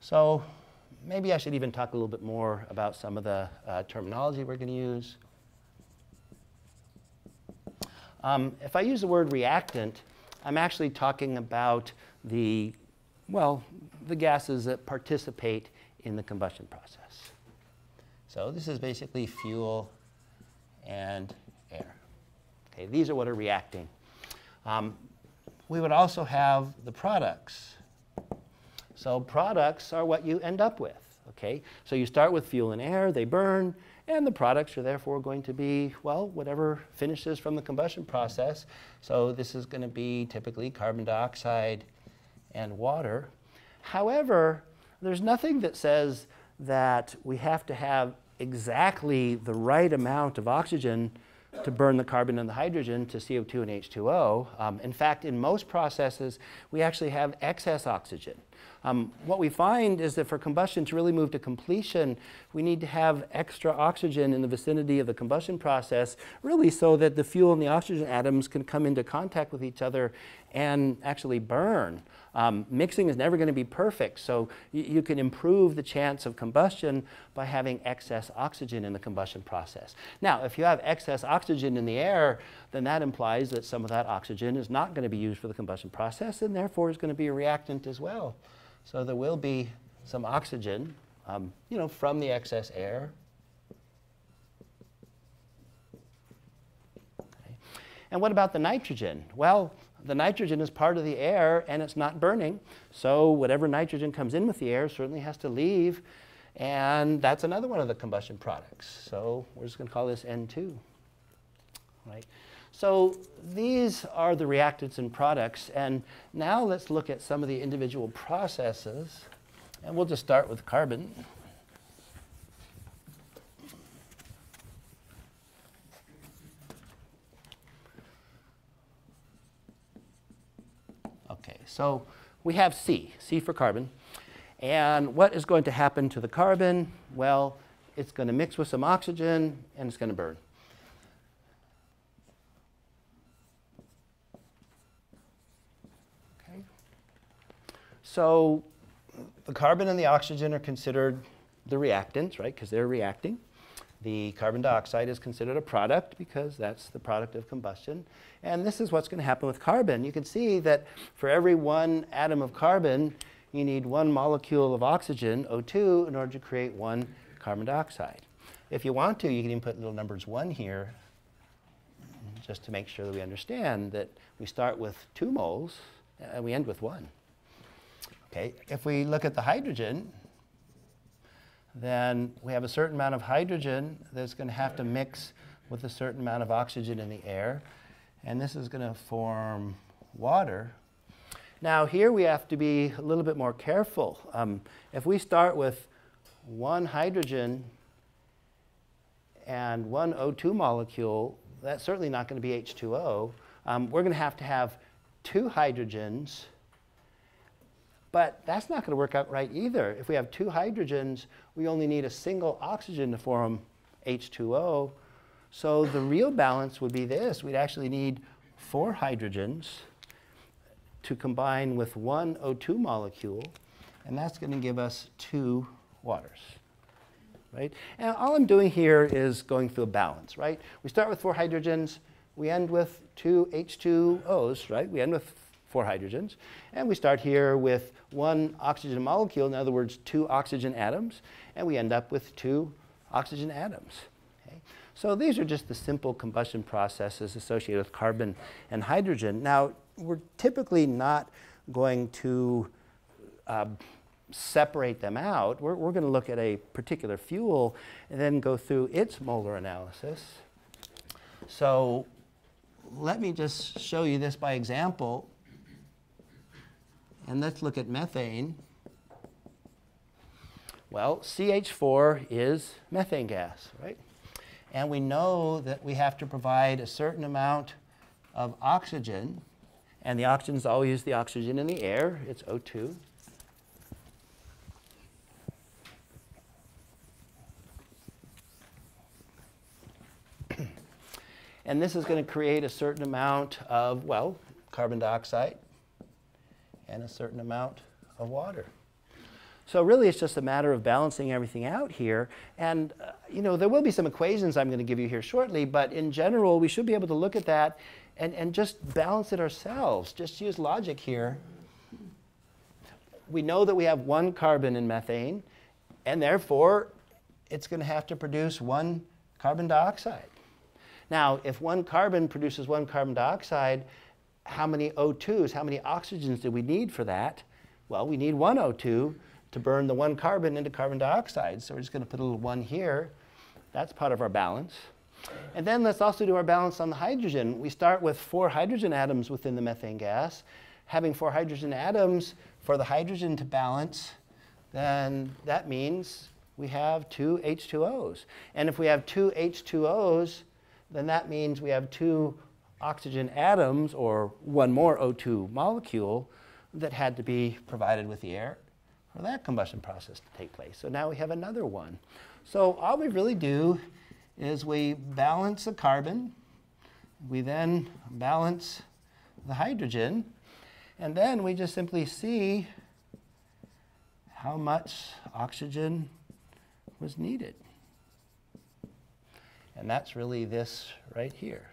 So maybe I should even talk a little bit more about some of the uh, terminology we're going to use. Um, if I use the word reactant, I'm actually talking about the, well, the gases that participate in the combustion process. So this is basically fuel and air. Okay, these are what are reacting. Um, we would also have the products. So products are what you end up with. Okay, so you start with fuel and air, they burn, and the products are therefore going to be, well, whatever finishes from the combustion process. So this is going to be typically carbon dioxide and water. However, there's nothing that says that we have to have exactly the right amount of oxygen to burn the carbon and the hydrogen to CO2 and H2O. Um, in fact, in most processes, we actually have excess oxygen. Um, what we find is that for combustion to really move to completion, we need to have extra oxygen in the vicinity of the combustion process, really so that the fuel and the oxygen atoms can come into contact with each other and actually burn. Um, mixing is never going to be perfect, so you can improve the chance of combustion by having excess oxygen in the combustion process. Now, if you have excess oxygen in the air, then that implies that some of that oxygen is not going to be used for the combustion process and therefore is going to be a reactant as well. So there will be some oxygen, um, you know, from the excess air. Okay. And what about the nitrogen? Well, the nitrogen is part of the air and it's not burning. So whatever nitrogen comes in with the air certainly has to leave. And that's another one of the combustion products. So we're just going to call this N2. Right? So these are the reactants and products. And now let's look at some of the individual processes. And we'll just start with carbon. Okay, so we have C, C for carbon. And what is going to happen to the carbon? Well, it's going to mix with some oxygen and it's going to burn. So the carbon and the oxygen are considered the reactants, right, because they're reacting. The carbon dioxide is considered a product because that's the product of combustion. And this is what's going to happen with carbon. You can see that for every one atom of carbon, you need one molecule of oxygen, O2, in order to create one carbon dioxide. If you want to, you can even put little numbers 1 here just to make sure that we understand that we start with 2 moles and we end with 1. Okay, if we look at the hydrogen, then we have a certain amount of hydrogen that's going to have to mix with a certain amount of oxygen in the air. And this is going to form water. Now, here we have to be a little bit more careful. Um, if we start with one hydrogen and one O2 molecule, that's certainly not going to be H2O. Um, we're going to have to have two hydrogens but that's not going to work out right either. If we have two hydrogens, we only need a single oxygen to form H2O. So the real balance would be this. We'd actually need four hydrogens to combine with one O2 molecule, and that's going to give us two waters. Right? And all I'm doing here is going through a balance, right? We start with four hydrogens, we end with two H2Os, right? We end with four hydrogens. And we start here with one oxygen molecule, in other words, two oxygen atoms, and we end up with two oxygen atoms. Okay? So these are just the simple combustion processes associated with carbon and hydrogen. Now, we're typically not going to uh, separate them out. We're, we're going to look at a particular fuel and then go through its molar analysis. So let me just show you this by example. And let's look at methane. Well, CH4 is methane gas, right? And we know that we have to provide a certain amount of oxygen, and the oxygen is always the oxygen in the air, it's O2. and this is going to create a certain amount of, well, carbon dioxide and a certain amount of water. So really it's just a matter of balancing everything out here. And uh, you know, there will be some equations I'm going to give you here shortly, but in general, we should be able to look at that and, and just balance it ourselves. Just use logic here. We know that we have one carbon in methane, and therefore it's going to have to produce one carbon dioxide. Now, if one carbon produces one carbon dioxide, how many O2s, how many oxygens do we need for that? Well, we need one O2 to burn the one carbon into carbon dioxide. So we're just going to put a little one here. That's part of our balance. And then let's also do our balance on the hydrogen. We start with four hydrogen atoms within the methane gas. Having four hydrogen atoms for the hydrogen to balance, then that means we have two H2Os. And if we have two H2Os, then that means we have two oxygen atoms or one more O2 molecule that had to be provided with the air for that combustion process to take place. So now we have another one. So all we really do is we balance the carbon, we then balance the hydrogen, and then we just simply see how much oxygen was needed. And that's really this right here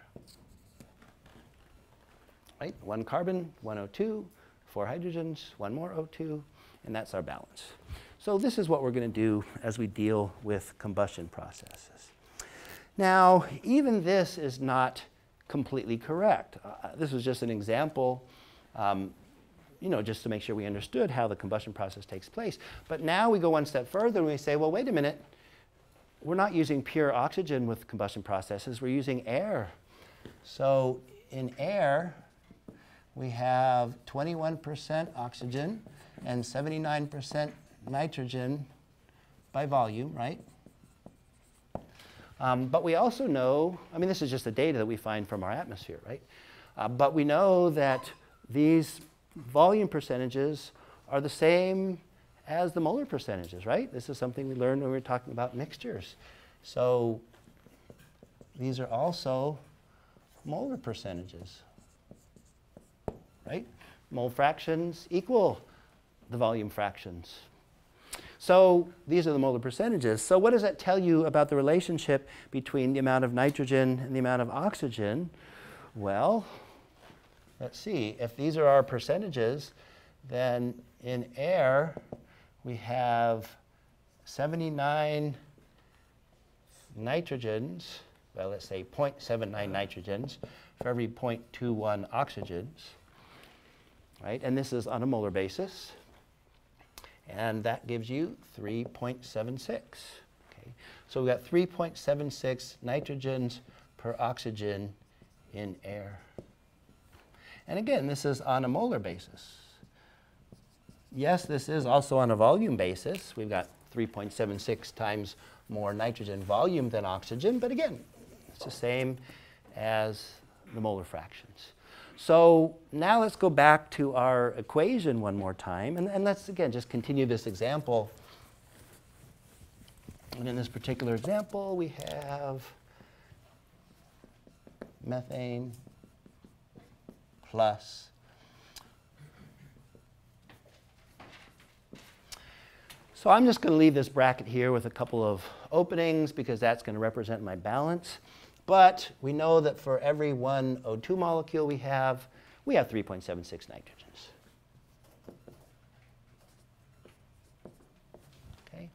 right? One carbon, one O2, four hydrogens, one more O2, and that's our balance. So this is what we're going to do as we deal with combustion processes. Now, even this is not completely correct. Uh, this was just an example, um, you know, just to make sure we understood how the combustion process takes place. But now we go one step further and we say, well, wait a minute. We're not using pure oxygen with combustion processes. We're using air. So in air, we have 21% oxygen and 79% nitrogen by volume, right? Um, but we also know, I mean, this is just the data that we find from our atmosphere, right? Uh, but we know that these volume percentages are the same as the molar percentages, right? This is something we learned when we were talking about mixtures. So these are also molar percentages, right? Mole fractions equal the volume fractions. So these are the molar percentages. So what does that tell you about the relationship between the amount of nitrogen and the amount of oxygen? Well, let's see. If these are our percentages, then in air, we have 79 nitrogens, well, let's say 0.79 nitrogens for every 0.21 oxygens, right? And this is on a molar basis. And that gives you 3.76. Okay? So we've got 3.76 nitrogens per oxygen in air. And again, this is on a molar basis. Yes, this is also on a volume basis. We've got 3.76 times more nitrogen volume than oxygen, but again, it's the same as the molar fractions. So now let's go back to our equation one more time, and, and let's again just continue this example. And in this particular example, we have methane plus So I'm just going to leave this bracket here with a couple of openings because that's going to represent my balance. But we know that for every one O2 molecule we have, we have 3.76 nitrogens. Okay?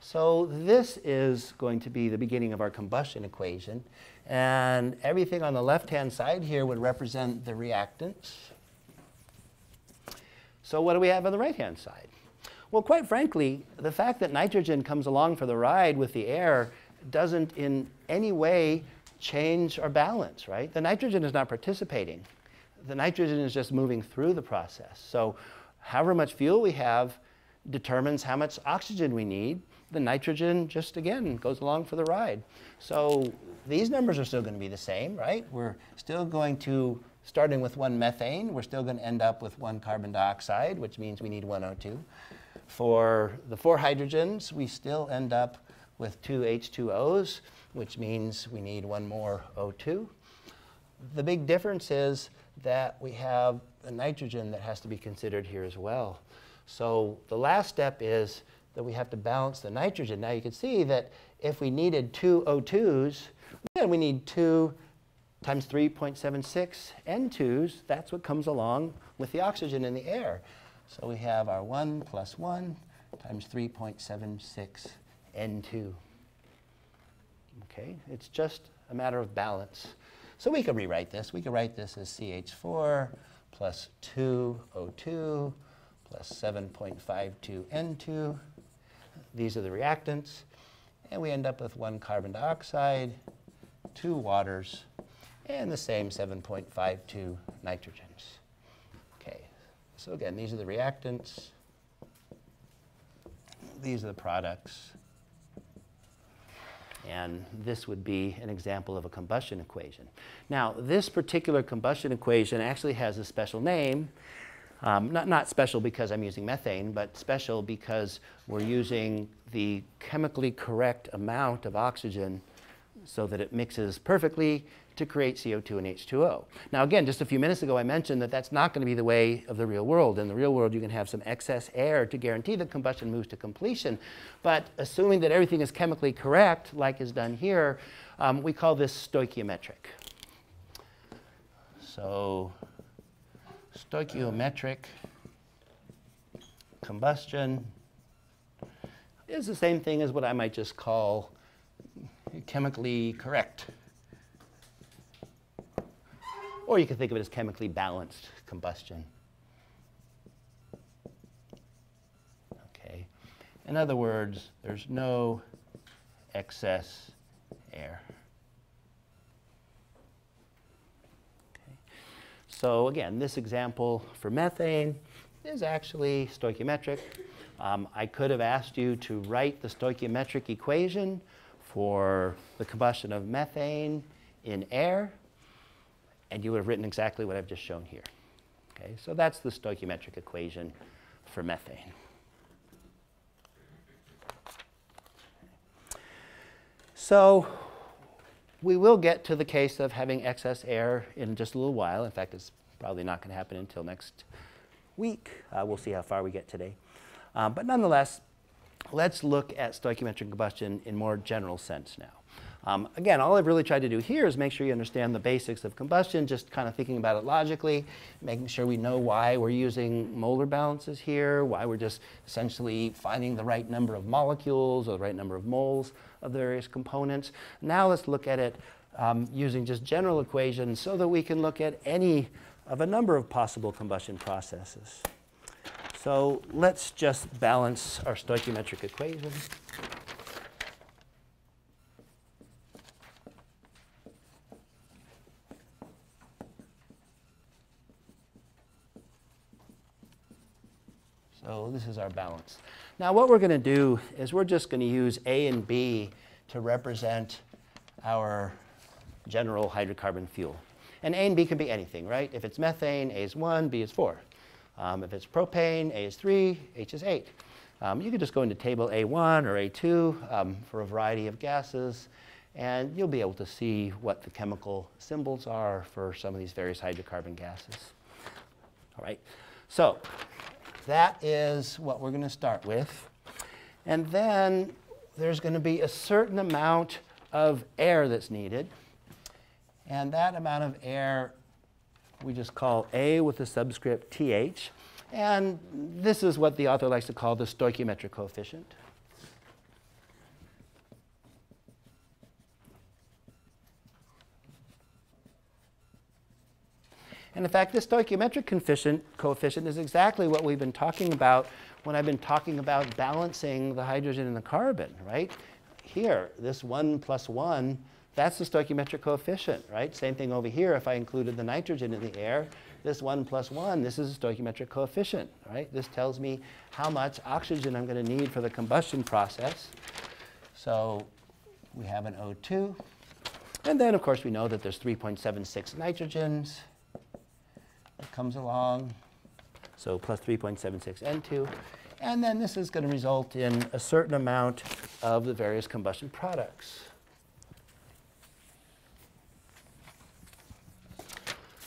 So this is going to be the beginning of our combustion equation. And everything on the left-hand side here would represent the reactants. So what do we have on the right-hand side? Well, quite frankly, the fact that nitrogen comes along for the ride with the air doesn't in any way change our balance, right? The nitrogen is not participating. The nitrogen is just moving through the process. So however much fuel we have determines how much oxygen we need. The nitrogen just, again, goes along for the ride. So these numbers are still going to be the same, right? We're still going to, starting with one methane, we're still going to end up with one carbon dioxide, which means we need one O2. For the four hydrogens, we still end up with two H2Os, which means we need one more O2. The big difference is that we have the nitrogen that has to be considered here as well. So the last step is that we have to balance the nitrogen. Now you can see that if we needed two O2s, then we need 2 times 3.76 N2s. That's what comes along with the oxygen in the air. So we have our 1 plus 1 times 3.76 N2. Okay, it's just a matter of balance. So we could rewrite this. We could write this as CH4 plus 2O2 plus 7.52 N2. These are the reactants. And we end up with one carbon dioxide, two waters, and the same 7.52 nitrogens. Okay, so again, these are the reactants. These are the products. And this would be an example of a combustion equation. Now, this particular combustion equation actually has a special name. Um, not, not special because I'm using methane, but special because we're using the chemically correct amount of oxygen so that it mixes perfectly to create CO2 and H2O. Now again, just a few minutes ago I mentioned that that's not going to be the way of the real world. In the real world you can have some excess air to guarantee that combustion moves to completion. But assuming that everything is chemically correct, like is done here, um, we call this stoichiometric. So stoichiometric combustion is the same thing as what I might just call chemically correct. Or you can think of it as chemically balanced combustion. Okay. In other words, there's no excess air. Okay. So again, this example for methane is actually stoichiometric. Um, I could have asked you to write the stoichiometric equation for the combustion of methane in air, and you would have written exactly what I've just shown here. Okay, so that's the stoichiometric equation for methane. So we will get to the case of having excess air in just a little while. In fact, it's probably not going to happen until next week. Uh, we'll see how far we get today. Um, but nonetheless, let's look at stoichiometric combustion in more general sense now. Um, again, all I've really tried to do here is make sure you understand the basics of combustion, just kind of thinking about it logically, making sure we know why we're using molar balances here, why we're just essentially finding the right number of molecules or the right number of moles of the various components. Now let's look at it um, using just general equations so that we can look at any of a number of possible combustion processes. So let's just balance our stoichiometric equation. So this is our balance. Now what we're going to do is we're just going to use A and B to represent our general hydrocarbon fuel. And A and B can be anything, right? If it's methane, A is 1, B is 4. Um, if it's propane, A is 3, H is 8. Um, you can just go into table A1 or A2 um, for a variety of gases, and you'll be able to see what the chemical symbols are for some of these various hydrocarbon gases. All right, so that is what we're going to start with. And then there's going to be a certain amount of air that's needed. And that amount of air we just call A with the subscript TH. And this is what the author likes to call the stoichiometric coefficient. And in fact, this stoichiometric coefficient, is exactly what we've been talking about when I've been talking about balancing the hydrogen and the carbon, right? Here, this 1 plus 1, that's the stoichiometric coefficient, right? Same thing over here if I included the nitrogen in the air. This 1 plus 1, this is a stoichiometric coefficient, right? This tells me how much oxygen I'm going to need for the combustion process. So we have an O2. And then, of course, we know that there's 3.76 nitrogens that comes along. So plus 3.76 N2. And then this is going to result in a certain amount of the various combustion products.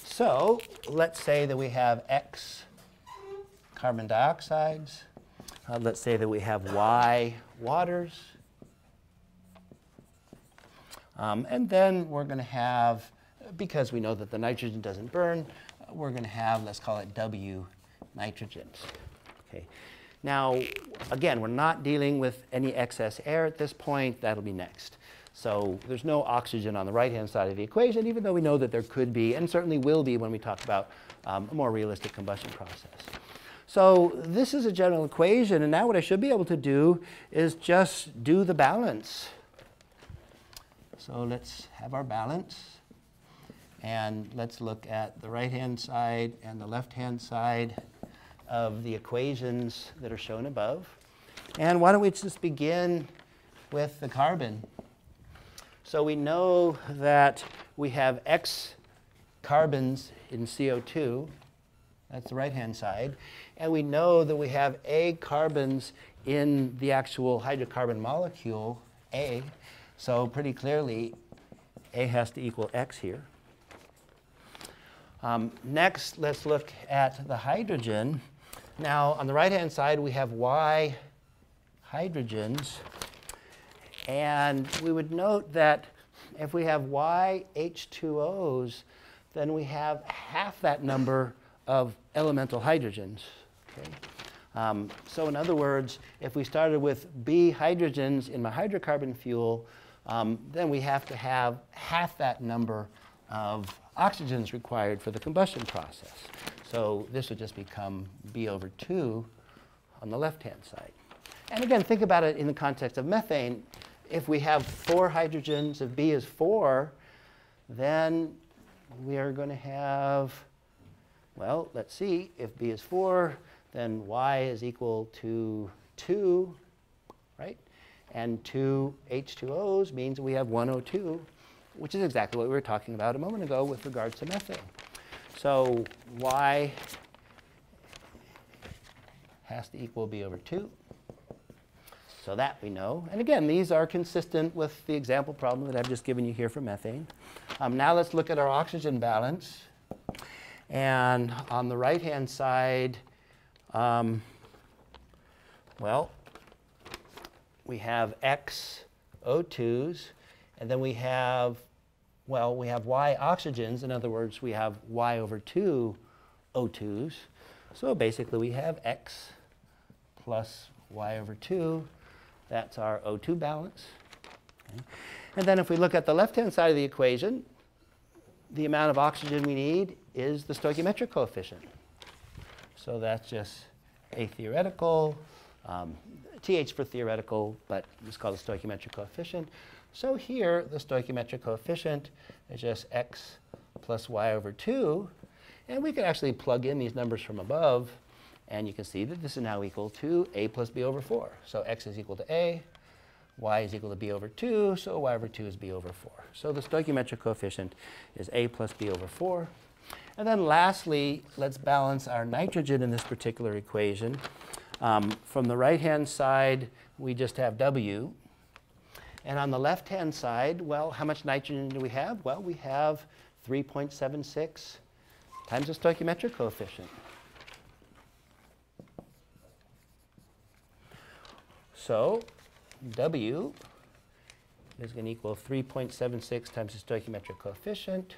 So let's say that we have X carbon dioxides. Uh, let's say that we have Y waters. Um, and then we're going to have, because we know that the nitrogen doesn't burn, we're going to have, let's call it W nitrogens. Okay. Now, again, we're not dealing with any excess air at this point. That'll be next. So there's no oxygen on the right-hand side of the equation, even though we know that there could be, and certainly will be when we talk about um, a more realistic combustion process. So this is a general equation, and now what I should be able to do is just do the balance. So let's have our balance. And let's look at the right-hand side and the left-hand side of the equations that are shown above. And why don't we just begin with the carbon. So we know that we have X carbons in CO2. That's the right-hand side. And we know that we have A carbons in the actual hydrocarbon molecule, A. So pretty clearly, A has to equal X here. Um, next, let's look at the hydrogen. Now, on the right-hand side, we have Y hydrogens. And we would note that if we have Y H2Os, then we have half that number of elemental hydrogens. Okay? Um, so in other words, if we started with B hydrogens in my hydrocarbon fuel, um, then we have to have half that number of oxygens required for the combustion process. So this would just become B over 2 on the left-hand side. And again, think about it in the context of methane. If we have four hydrogens, if B is 4, then we are going to have, well, let's see, if B is 4, then Y is equal to 2, right? And two H2Os means we have one O2 which is exactly what we were talking about a moment ago with regards to methane. So y has to equal b over 2. So that we know. And again, these are consistent with the example problem that I've just given you here for methane. Um, now let's look at our oxygen balance. And on the right-hand side, um, well, we have X O2s, and then we have, well, we have Y oxygens. In other words, we have Y over 2 O2s. So basically, we have X plus Y over 2 that's our O2 balance. Okay. And then if we look at the left-hand side of the equation, the amount of oxygen we need is the stoichiometric coefficient. So that's just a theoretical, um, TH for theoretical, but it's called the stoichiometric coefficient. So here, the stoichiometric coefficient is just x plus y over 2. And we can actually plug in these numbers from above and you can see that this is now equal to a plus b over 4. So x is equal to a, y is equal to b over 2, so y over 2 is b over 4. So the stoichiometric coefficient is a plus b over 4. And then lastly, let's balance our nitrogen in this particular equation. Um, from the right-hand side, we just have W. And on the left-hand side, well, how much nitrogen do we have? Well, we have 3.76 times the stoichiometric coefficient. So W is going to equal 3.76 times the stoichiometric coefficient,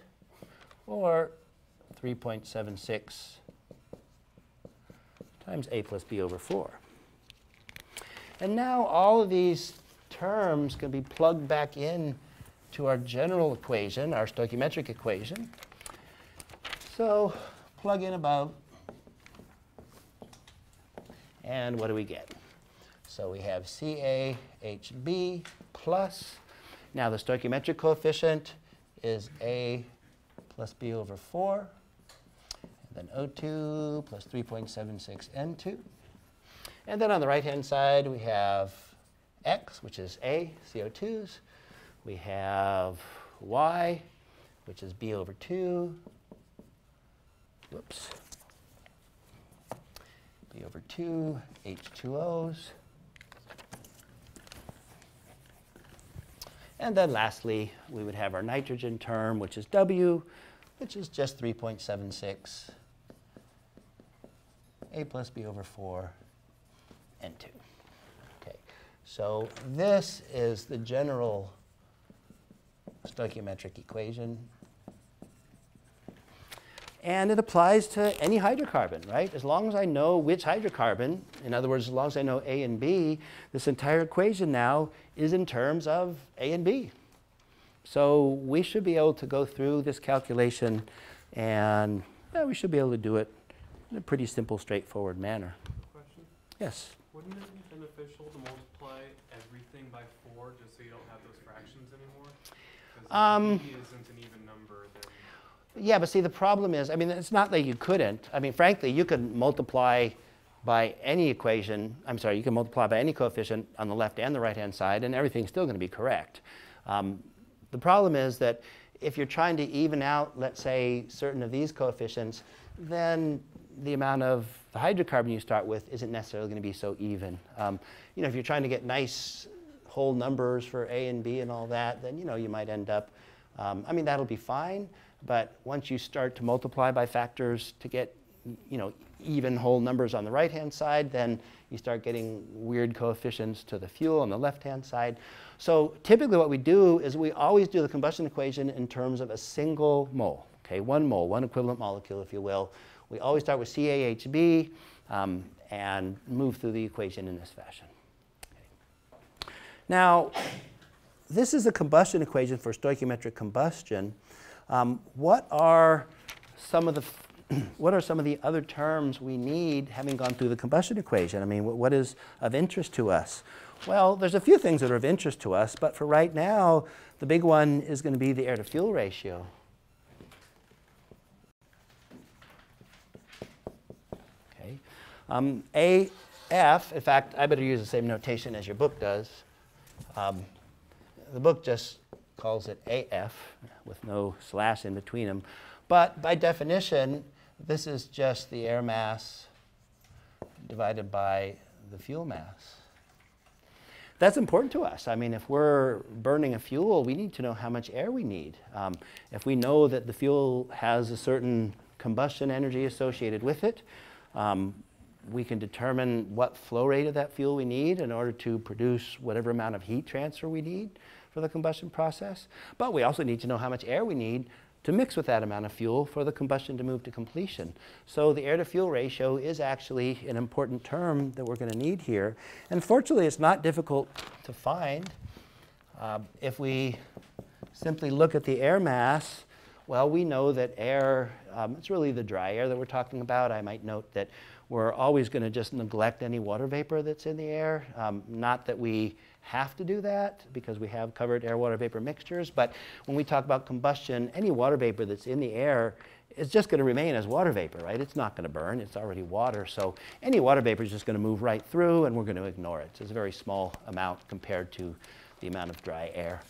or 3.76 times A plus B over 4. And now all of these terms can be plugged back in to our general equation, our stoichiometric equation. So plug in above, and what do we get? So we have CaHB plus, now the stoichiometric coefficient is A plus B over 4, and then O2 plus 3.76 N2. And then on the right-hand side, we have X, which is A, CO2s. We have Y, which is B over 2. Whoops. B over 2, H2Os. And then lastly, we would have our nitrogen term, which is W, which is just 3.76 A plus B over 4 N2. Okay, so this is the general stoichiometric equation and it applies to any hydrocarbon, right? As long as I know which hydrocarbon, in other words, as long as I know A and B, this entire equation now is in terms of A and B. So we should be able to go through this calculation and yeah, we should be able to do it in a pretty simple, straightforward manner. Question? Yes? Wouldn't it be beneficial to multiply everything by four just so you don't have those fractions anymore? Because Um, isn't an even number, then Yeah, but see, the problem is, I mean, it's not that you couldn't. I mean, frankly, you could multiply by any equation, I'm sorry, you can multiply by any coefficient on the left and the right-hand side, and everything's still going to be correct. Um, the problem is that if you're trying to even out, let's say, certain of these coefficients, then the amount of the hydrocarbon you start with isn't necessarily going to be so even. Um, you know, if you're trying to get nice whole numbers for A and B and all that, then, you know, you might end up, um, I mean, that'll be fine, but once you start to multiply by factors to get, you know, even whole numbers on the right-hand side, then you start getting weird coefficients to the fuel on the left-hand side. So typically what we do is we always do the combustion equation in terms of a single mole, okay, one mole, one equivalent molecule, if you will. We always start with CaHB um, and move through the equation in this fashion. Okay. Now, this is a combustion equation for stoichiometric combustion. Um, what are some of the what are some of the other terms we need having gone through the combustion equation? I mean, what, what is of interest to us? Well, there's a few things that are of interest to us, but for right now, the big one is going to be the air to fuel ratio. Okay. Um, AF, in fact, I better use the same notation as your book does. Um, the book just calls it AF with no slash in between them. But by definition, this is just the air mass divided by the fuel mass. That's important to us. I mean, if we're burning a fuel, we need to know how much air we need. Um, if we know that the fuel has a certain combustion energy associated with it, um, we can determine what flow rate of that fuel we need in order to produce whatever amount of heat transfer we need for the combustion process. But we also need to know how much air we need to mix with that amount of fuel for the combustion to move to completion. So the air to fuel ratio is actually an important term that we're going to need here. And fortunately, it's not difficult to find. Uh, if we simply look at the air mass, well, we know that air, um, it's really the dry air that we're talking about. I might note that we're always going to just neglect any water vapor that's in the air. Um, not that we have to do that because we have covered air water vapor mixtures, but when we talk about combustion, any water vapor that's in the air is just going to remain as water vapor, right? It's not going to burn, it's already water. So any water vapor is just going to move right through and we're going to ignore it. It's a very small amount compared to the amount of dry air.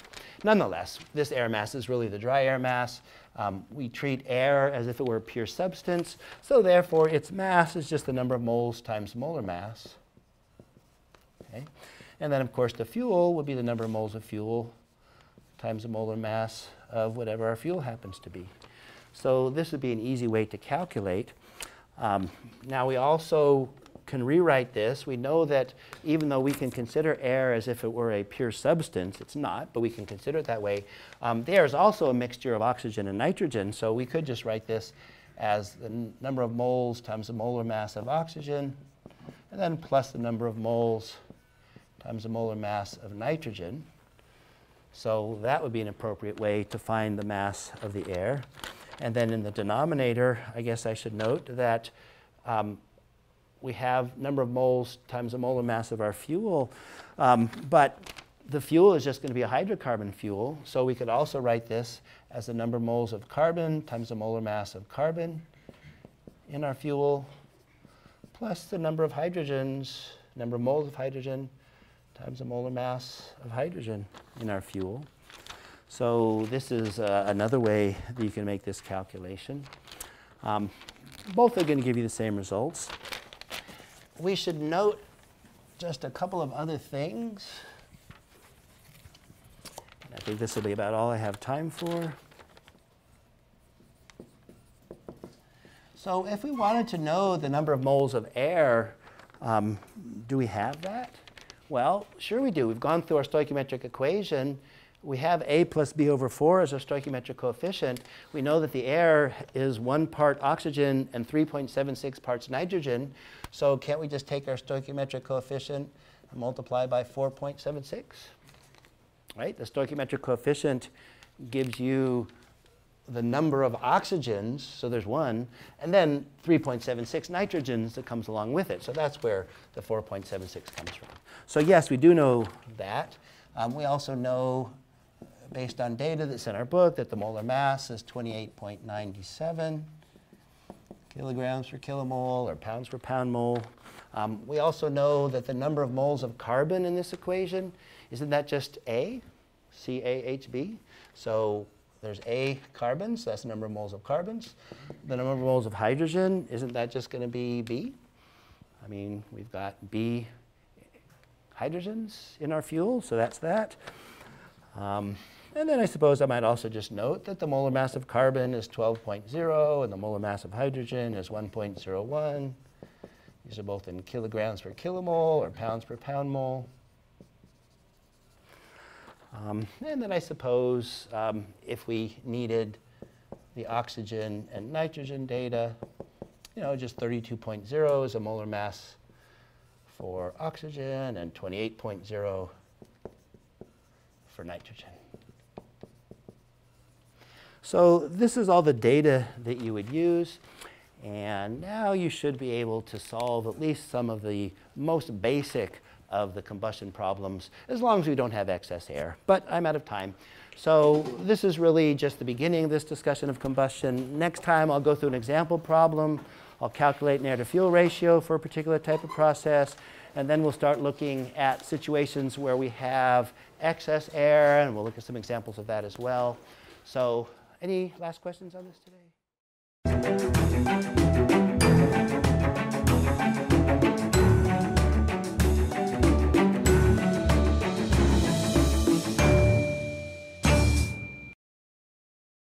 Nonetheless, this air mass is really the dry air mass. Um, we treat air as if it were a pure substance, so therefore its mass is just the number of moles times molar mass. Okay? And then, of course, the fuel would be the number of moles of fuel times the molar mass of whatever our fuel happens to be. So this would be an easy way to calculate. Um, now we also can rewrite this. We know that even though we can consider air as if it were a pure substance, it's not, but we can consider it that way. Um, the air is also a mixture of oxygen and nitrogen, so we could just write this as the number of moles times the molar mass of oxygen, and then plus the number of moles times the molar mass of nitrogen. So that would be an appropriate way to find the mass of the air. And then in the denominator, I guess I should note that um, we have number of moles times the molar mass of our fuel, um, but the fuel is just going to be a hydrocarbon fuel, so we could also write this as the number of moles of carbon times the molar mass of carbon in our fuel, plus the number of hydrogens, number of moles of hydrogen times the molar mass of hydrogen in our fuel. So this is uh, another way that you can make this calculation. Um, both are going to give you the same results. We should note just a couple of other things. I think this will be about all I have time for. So if we wanted to know the number of moles of air, um, do we have that? Well, sure we do. We've gone through our stoichiometric equation. We have A plus B over 4 as our stoichiometric coefficient. We know that the air is 1 part oxygen and 3.76 parts nitrogen. So can't we just take our stoichiometric coefficient and multiply by 4.76? Right? The stoichiometric coefficient gives you the number of oxygens, so there's one, and then 3.76 nitrogens that comes along with it. So that's where the 4.76 comes from. So yes, we do know that. Um, we also know, based on data that's in our book, that the molar mass is 28.97 kilograms per kilomole or pounds per pound mole. Um, we also know that the number of moles of carbon in this equation, isn't that just A, C-A-H-B? So there's A carbons, that's the number of moles of carbons. The number of moles of hydrogen, isn't that just going to be B? I mean, we've got B hydrogens in our fuel, so that's that. Um, and then I suppose I might also just note that the molar mass of carbon is 12.0 and the molar mass of hydrogen is 1.01. These are both in kilograms per kilomole or pounds per pound mole. Um, and then I suppose um, if we needed the oxygen and nitrogen data, you know, just 32.0 is a molar mass for oxygen and 28.0 for nitrogen. So this is all the data that you would use. And now you should be able to solve at least some of the most basic of the combustion problems, as long as we don't have excess air. But I'm out of time. So this is really just the beginning of this discussion of combustion. Next time I'll go through an example problem. I'll calculate an air to fuel ratio for a particular type of process. And then we'll start looking at situations where we have excess air, and we'll look at some examples of that as well. So, any last questions on this today?